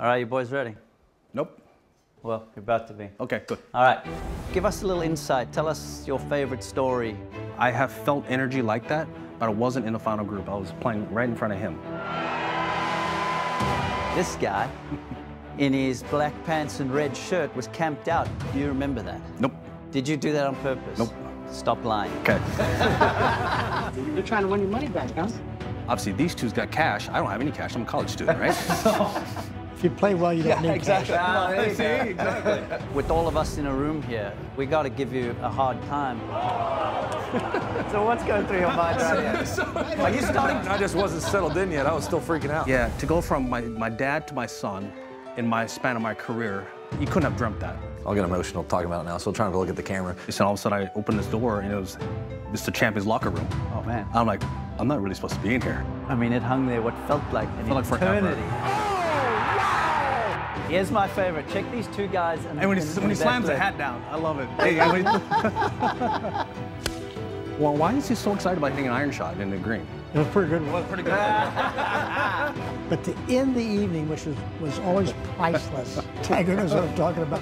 All right, you boys ready? Nope. Well, you're about to be. Okay, good. All right, give us a little insight. Tell us your favorite story. I have felt energy like that, but I wasn't in the final group. I was playing right in front of him. This guy, in his black pants and red shirt, was camped out. Do you remember that? Nope. Did you do that on purpose? Nope. Stop lying. Okay. You're trying to win your money back, huh? Obviously, these two's got cash. I don't have any cash. I'm a college student, right? so, If you play well, you don't need cash. Ah, See, exactly. With all of us in a room here, we got to give you a hard time. so what's going through your mind right now? Are you starting? I just wasn't settled in yet. I was still freaking out. Yeah, to go from my, my dad to my son in my span of my career, you couldn't have dreamt that. I'll get emotional talking about it now. Still trying to look at the camera. And all of a sudden, I opened this door, and it was Mr. Champion's locker room. Oh man. I'm like, I'm not really supposed to be in here. I mean, it hung there what felt like an Felt like forever. eternity. Here's my favorite. Check these two guys. And, And when he, and- when he and slams the hat down, I love it. Hey, I well, why is he so excited about hitting an iron shot in the green? It was pretty good. one. pretty good. But to end the evening, which was, was always priceless, Tiger knows what I'm talking about,